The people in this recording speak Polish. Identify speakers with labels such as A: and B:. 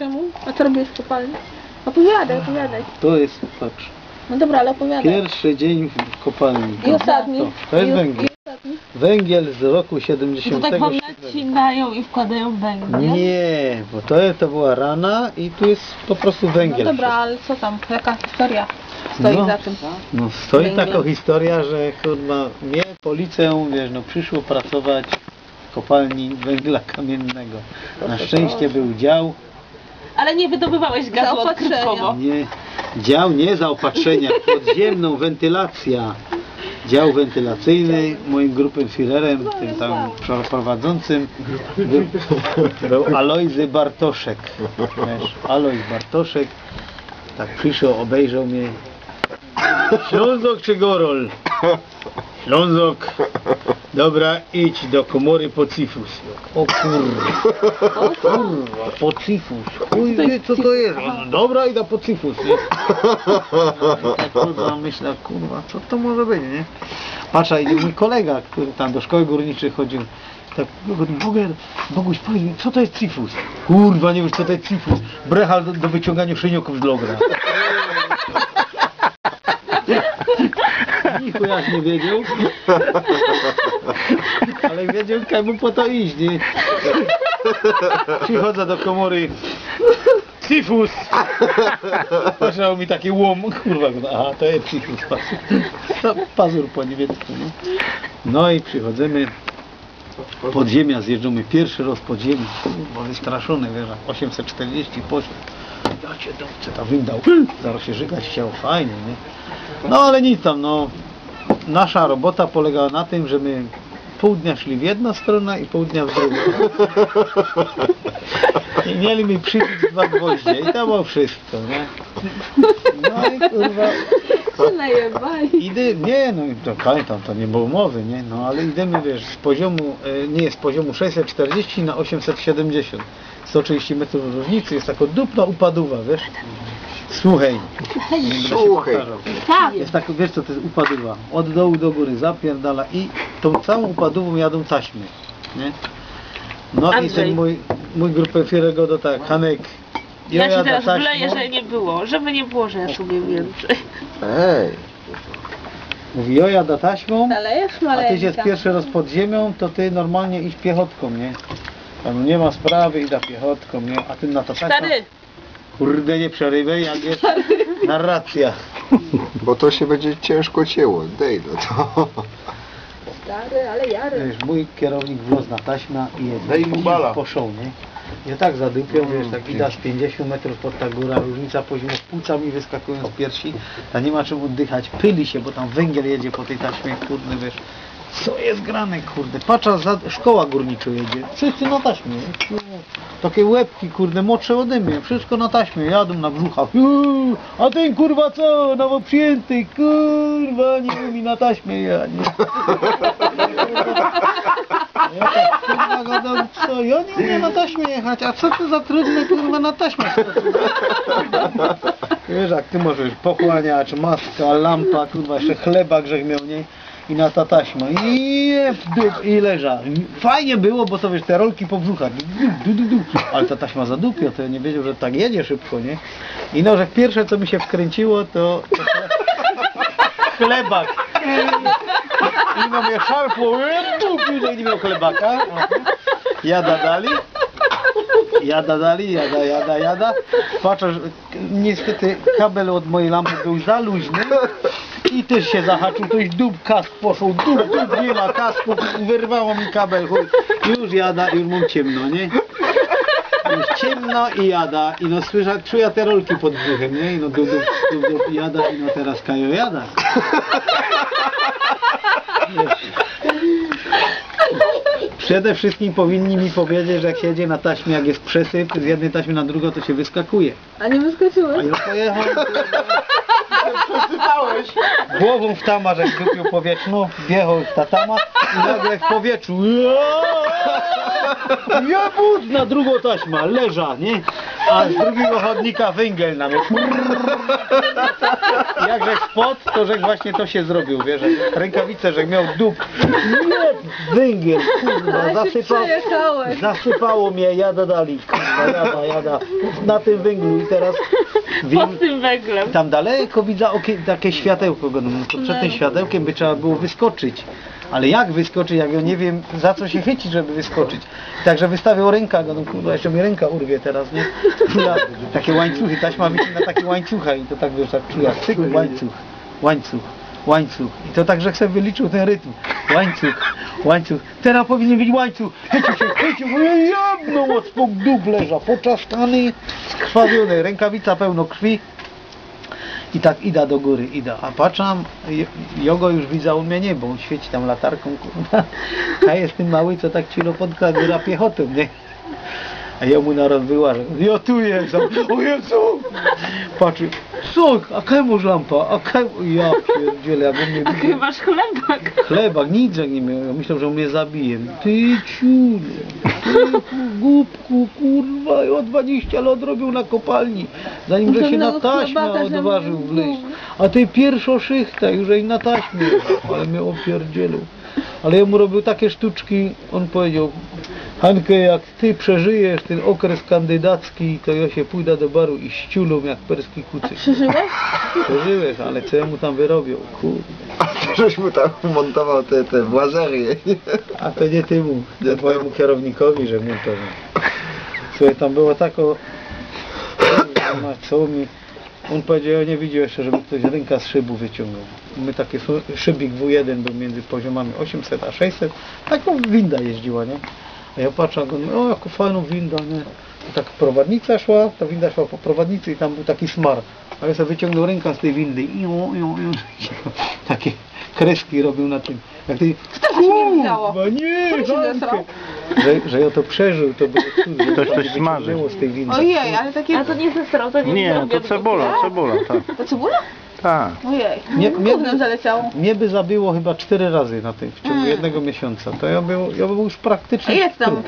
A: Czemu? A co robiłeś w kopalni? Opowiadaj, opowiadaj.
B: To jest, patrz,
A: No dobra, ale opowiadaj.
B: pierwszy dzień w kopalni.
A: I ostatni.
B: To, to jest
A: I-
B: węgiel.
A: i ostatni.
B: Węgiel z roku
C: to
B: 70.
C: tak wam nacinają i wkładają węgiel.
B: Nie, bo to, to była rana i tu jest po prostu
A: No
B: węgiel.
A: dobra, ale co tam? Jaka historia stoi
B: No.
A: za tym?
B: No stoi
A: Węgiel.
B: taka historia, że kurwa mnie policją, wiesz, no przyszło pracować w kopalni węgla kamiennego. Na szczęście był dział,
C: Ale nie wydobywałeś gazu
A: Zaopatrzenia.
C: odkrywkowo.
B: nie, dział nie zaopatrzenia, podziemną wentylacja. Dział wentylacyjny, moim grupem Führerem, tym tam prowadzącym był, był Alojzy Bartoszek. Wiesz, Alojz Bartoszek, tak przyszedł, obejrzał mnie. Ślązok czy Gorol? Ślązok. Dobra, idź do komory po cyfus. O kurwa. O kurwa, po cyfus. Chuj wie co to jest. No, Dobra, idę po cyfus, nie? Tak kurwa myślę, kurwa, co to może być, nie? Patrz, idzie mój kolega, który tam do szkoły górniczej chodził. Tak, mówi, Boguś, Boguś, powiedz mi, co to jest cyfus? Kurwa, nie wiesz co to jest cyfus. Brechal do, do wyciągania szyniuków z logra. Nikt jak nie wiedział. Ale wiedział, komu po to iść, nie? Przychodzę do komory. Tyfus! Patrzał mi taki łom, kurwa, aha, to jest tyfus. No, pazur po niemiecku, nie? No i przychodzimy. Podziemia zjeżdżamy pierwszy raz podziemia. Kurwa, wystraszony, wiesz, 840 poszedł. Ja cię dowcę tam wyndał. Zaraz się żygać chciał, fajnie, nie? No ale nic tam, no. Nasza robota polegała na tym, że my pół dnia szli w jedną stronę i pół dnia w drugą. I mieli mi przybić dwa gwoździe i to było wszystko, nie? No i kurwa,
A: najebali?
B: idy, nie no, to pamiętam, to nie było mowy, nie? No ale idziemy, wiesz, z poziomu, e, nie, z poziomu 640 na 870. 130 metrów różnicy, jest taka dupna upadowa, wiesz? Słuchaj. się
D: Słuchaj.
A: Tak.
B: Jest tak, wiesz co to jest upadowa? Od dołu do góry zapierdala i tą całą upadową jadą taśmy, nie? No i
C: Andrzej.
B: ten mój, mój grupę Fierego do tak, Hanek,
C: Ja się
B: jada
C: teraz
B: taśmą.
C: wleję, że nie było. Żeby nie było, że ja sobie więcej.
D: Ej,
B: Mówi, joja da taśmą, a ty jest pierwszy raz pod ziemią, to ty normalnie idź piechotką, nie? Tam nie ma sprawy, idę piechotką, nie? A ty na to taśma,
C: Stary,
B: kurde nie przerywaj, jak jest narracja.
D: bo to się będzie ciężko cięło. Dej no to.
A: Stary, ale jary.
B: Wiesz, mój kierownik wlazł na taśmę i jedzie.
D: Daj mu bala.
B: Poszł, nie? Ja tak zadupią, wiesz, tak
D: Mm,
B: widać 50 metrów pod ta góra, różnica poziomu płuca mi wyskakują z piersi, a nie ma czym oddychać, pyli się, bo tam węgiel jedzie po tej taśmie, kurde, wiesz. Co jest grane, kurde, patrza, za, szkoła górnicza jedzie, wszyscy na taśmie, takie łebki, kurde, młodsze ode mnie, wszystko na taśmie, jadą na brzuchach, Uuu, a ten kurwa co, nowo przyjęty, kurwa, nie umie na taśmie, ja nie. Ja tak kurwa co, ja nie umiem na taśmie jechać, a co to za trudne kurwa na taśmie Wiesz, jak ty możesz pochłaniacz, maska, lampa, kurwa, jeszcze chleba grzech miał, nie? I na ta taśma. I dup, i leża. Fajnie było, bo to wiesz, te rolki po brzuchach. Ale ta taśma zadupia, to ja nie wiedział, że tak jedzie szybko, nie? I no, że pierwsze co mi się wkręciło, to, chlebak. I no mnie szarpło, dupił, że nie miał chlebaka. Jada dali. Jada dali, jada, jada, jada. Patrzę, niestety kabel od mojej lampy był za luźny i też się zahaczył, to już dup kask poszło, dup, dup, nie ma kasku, wyrwało mi kabel, chuj. już jada, już mam ciemno, nie? Już ciemno i jada, i no słyszę, czuję te rolki pod brzuchem, nie? I no dup, dup, dup, dup, jada, i no teraz Kajo jada. Przede wszystkim powinni mi powiedzieć, że jak się jedzie na taśmie, jak jest przesyp z jednej taśmy na drugą, to się wyskakuje.
A: A nie
B: A
A: wyskoczyłeś?
B: ja pojechałem, głową w tama, że dupił powietrzną, wjechał w ta tama i nagle w powietrzu ja bud na drugą taśmę, leża, nie? a z drugiego chodnika węgiel na mnie. Jak żeś spod, to żeś właśnie to się zrobił, wiesz, rękawice, że miał dup. Nie, węgiel, kurwa, zasypał,
A: Przejechałeś.
B: zasypało mnie, jada dali, kurwa, jada, jada, na tym węglu i teraz wiem,
C: Pod tym węglem.
B: tam daleko widzę okie, takie światełko, no to przed tym światełkiem by trzeba było wyskoczyć. Ale jak wyskoczyć, jak ja nie wiem za co się chycić, żeby wyskoczyć. Także wystawiał ręka, no kurwa, jeszcze mi ręka urwie teraz, nie? Ja, takie łańcuchy, taśma wisi na takie łańcucha i to tak wiesz, tak czuję, cyk, łańcuch, łańcuch, łańcuch. I to tak, że chcę wyliczył ten rytm. Łańcuch, łańcuch. Teraz powinien być łańcuch. Chycił się, chycił, od spok dup leża, poczaskany, skrwawiony, rękawica pełno krwi. I tak ida do góry, ida. A patrzam, Jogo już widzę, on mnie nie, bo on świeci tam latarką, kurwa. A jest ten mały, co tak cilopodka góra piechotą, nie? A ja mu naraz wyłażę. Ja tu jestem, o Jezu! Patrzy, co? A kajmuż lampa? A kaj... Ja pierdzielę, jak on mnie
C: A ty masz chlebak.
B: Chlebak, nic jak nie miał. Ja myślał, że on mnie zabije. Ty ciule, ty głupku, kurwa, ja 20 lat robił na kopalni, zanim że się na taśmę odważył wleźć. A ty pierwsza szychta, już i na taśmie, ale mnie opierdzielał. Ale ja mu robił takie sztuczki, on powiedział, Hankę, jak ty przeżyjesz ten okres kandydacki, to ja się pójdę do baru i ściulą jak perski kucyk.
A: Przeżyłeś?
B: Przeżyłeś, ale co ja mu tam wyrobił, kurde.
D: A ty żeś mu tam montował te, te włazerie.
B: A to nie ty mu, nie twojemu kierownikowi, że montował. Słuchaj, tam było tako... Co mi... On powiedział, ja nie widział jeszcze, żeby ktoś ręka z szybu wyciągał. My takie su- szybik W1 był między poziomami 800 a 600. Taką winda jeździła, nie? A ja patrzę, go, o jaką fajną windę, nie? I tak prowadnica szła, ta winda szła po prowadnicy i tam był taki smar. A ja sobie wyciągnął rękę z tej windy i ją, ją, ją, takie kreski robił na tym. Jak ty. Kurwa, nie, Hankę. że, że ja to przeżył, to było cud, że
E: Ktoś
B: to
E: coś
B: mnie
E: smaży.
B: wyciągnęło z tej windy.
A: Ojej, ale takie...
C: A to nie zestrał, to nie
E: Nie,
C: zrobię
E: to cebula, cebula, tak.
A: To cebula?
E: Tak.
A: Ojej.
B: Nie- nie-
A: Gównem zaleciało.
B: Mnie by zabiło chyba cztery razy na tym w ciągu
A: Mm.
B: jednego miesiąca. To ja był, ja był już praktycznie
A: jest tam.